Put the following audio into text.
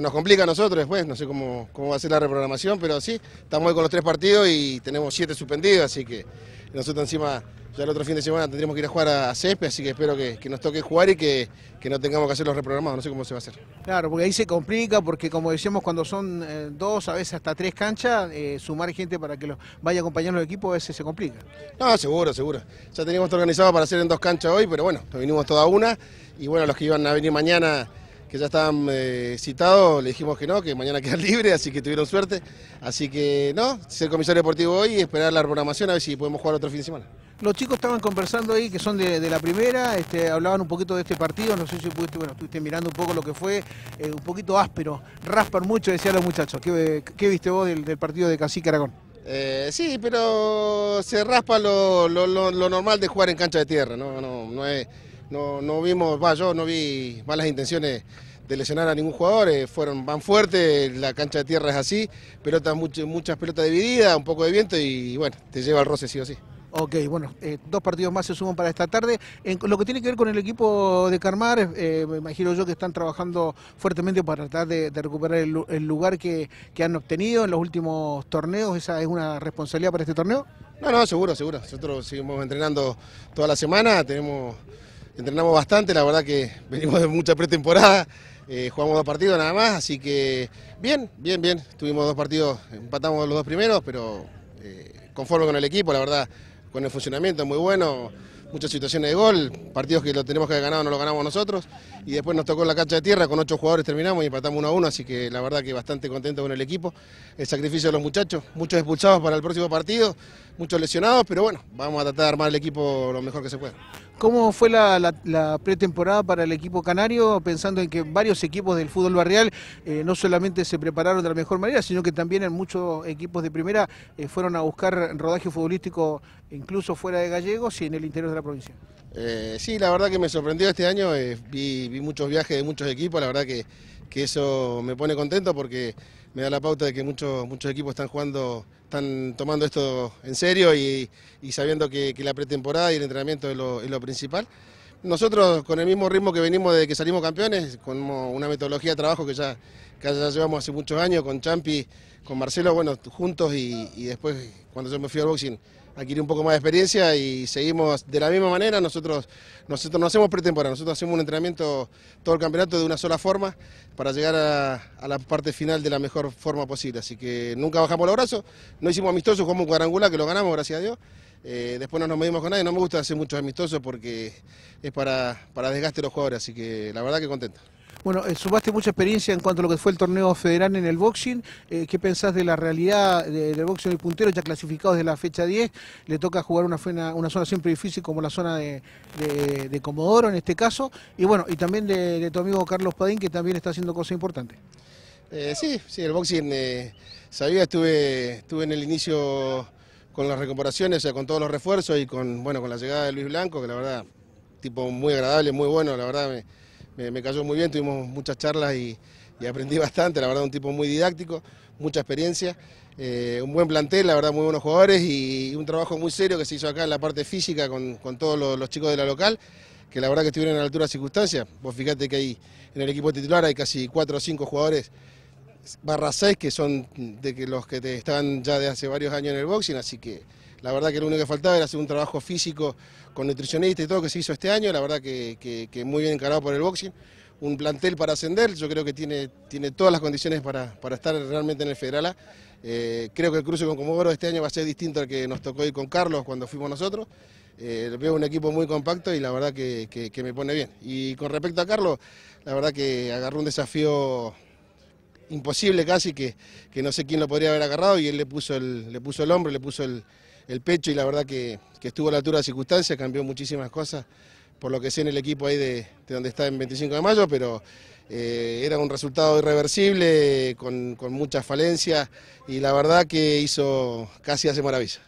Nos complica a nosotros después, no sé cómo, cómo va a ser la reprogramación, pero sí, estamos hoy con los tres partidos y tenemos siete suspendidos, así que nosotros encima ya el otro fin de semana tendremos que ir a jugar a, Césped, así que espero que, nos toque jugar y que, no tengamos que hacer los reprogramados, no sé cómo se va a hacer. Claro, porque ahí se complica, porque como decíamos, cuando son eh, dos, a veces hasta tres canchas, eh, sumar gente para que los vaya acompañando el equipo a veces se complica. No, seguro, seguro. Ya teníamos todo organizado para hacer en dos canchas hoy, pero bueno, nos vinimos toda una y bueno, los que iban a venir mañana que ya estaban eh, citados, le dijimos que no, que mañana quedan libres, así que tuvieron suerte. Así que no, ser comisario deportivo hoy y esperar la programación a ver si podemos jugar otro fin de semana. Los chicos estaban conversando ahí, que son de, la primera, este, hablaban un poquito de este partido, no sé si pudiste, bueno, estuviste mirando un poco lo que fue, eh, un poquito áspero, raspan mucho, decían los muchachos. ¿Qué, viste vos del, partido de Cacique Aragón? Eh, sí, pero se raspa lo, normal de jugar en cancha de tierra, no, no, no es no, no vimos, va, yo no vi malas intenciones de lesionar a ningún jugador, eh, fueron, van fuertes, la cancha de tierra es así, pelotas, muchas pelotas divididas, un poco de viento y bueno, te lleva al roce sí o sí. Ok, bueno, eh, dos partidos más se suman para esta tarde. En lo que tiene que ver con el equipo de Carmar, eh, me imagino yo que están trabajando fuertemente para tratar de, recuperar el, lugar que, que, han obtenido en los últimos torneos. ¿Esa es una responsabilidad para este torneo? No, no, seguro, seguro. Nosotros seguimos entrenando toda la semana, tenemos entrenamos bastante, la verdad que venimos de mucha pretemporada, eh, jugamos dos partidos nada más, así que bien, bien, bien, tuvimos dos partidos, empatamos los dos primeros, pero eh, conforme con el equipo, la verdad, con el funcionamiento muy bueno, muchas situaciones de gol, partidos que lo tenemos que haber ganado no lo ganamos nosotros, y después nos tocó la cancha de tierra, con ocho jugadores terminamos y empatamos uno a uno, así que la verdad que bastante contento con el equipo, el sacrificio de los muchachos, muchos expulsados para el próximo partido, muchos lesionados, pero bueno, vamos a tratar de armar el equipo lo mejor que se pueda. ¿Cómo fue la, pretemporada para el equipo canario, pensando en que varios equipos del fútbol barrial eh, no solamente se prepararon de la mejor manera, sino que también en muchos equipos de primera eh, fueron a buscar rodaje futbolístico incluso fuera de Gallegos y en el interior de la provincia? Eh, sí, la verdad que me sorprendió este año, vi, muchos viajes de muchos equipos, la verdad que, que eso me pone contento porque me da la pauta de que muchos, muchos equipos están jugando, están tomando esto en serio y, sabiendo que, la pretemporada y el entrenamiento es lo, principal. Nosotros con el mismo ritmo que venimos desde que salimos campeones, con una metodología de trabajo que ya, que ya llevamos hace muchos años, con Champi, con Marcelo, bueno, juntos y, después cuando yo me fui al boxing adquirir un poco más de experiencia y seguimos de la misma manera. Nosotros, nosotros no hacemos pretemporada, nosotros hacemos un entrenamiento todo el campeonato de una sola forma para llegar a, la parte final de la mejor forma posible. Así que nunca bajamos los brazos, no hicimos amistosos, como un cuadrangular que lo ganamos, gracias a Dios. Eh, después no nos medimos con nadie, no me gusta hacer muchos amistosos porque es para, para desgaste de los jugadores, así que la verdad que contento. Bueno, eh, sumaste mucha experiencia en cuanto a lo que fue el torneo federal en el boxing. Eh, ¿Qué pensás de la realidad del boxing del puntero ya clasificados de la fecha 10? Le toca jugar una, zona siempre difícil como la zona de, Comodoro en este caso. Y bueno, y también de, tu amigo Carlos Padín que también está haciendo cosas importantes. Eh, sí, sí, el boxing, sabía, estuve, estuve en el inicio con las recuperaciones, o sea, con todos los refuerzos y con, bueno, con la llegada de Luis Blanco, que la verdad, tipo muy agradable, muy bueno, la verdad me me, cayó muy bien, tuvimos muchas charlas y, aprendí bastante, la verdad un tipo muy didáctico, mucha experiencia, eh, un buen plantel, la verdad muy buenos jugadores y, un trabajo muy serio que se hizo acá en la parte física con, todos los, chicos de la local, que la verdad que estuvieron a la altura de circunstancias. Vos fíjate que hay en el equipo titular hay casi cuatro o cinco jugadores barra seis que son de que los que estaban ya de hace varios años en el boxing, así que la verdad que lo único que faltaba era hacer un trabajo físico con nutricionista y todo que se hizo este año, la verdad que, muy bien encarado por el boxing. Un plantel para ascender, yo creo que tiene, tiene todas las condiciones para, estar realmente en el Federal A. Eh, creo que el cruce con Comodoro este año va a ser distinto al que nos tocó ir con Carlos cuando fuimos nosotros. Eh, veo un equipo muy compacto y la verdad que, me pone bien. Y con respecto a Carlos, la verdad que agarró un desafío imposible casi, que, no sé quién lo podría haber agarrado y él le puso el, le puso el hombro, le puso el, el pecho y la verdad que, estuvo a la altura de circunstancias, cambió muchísimas cosas, por lo que sé en el equipo ahí de, donde está en 25 de mayo, pero eh, era un resultado irreversible, con, con muchas falencias y la verdad que hizo casi hace maravilla.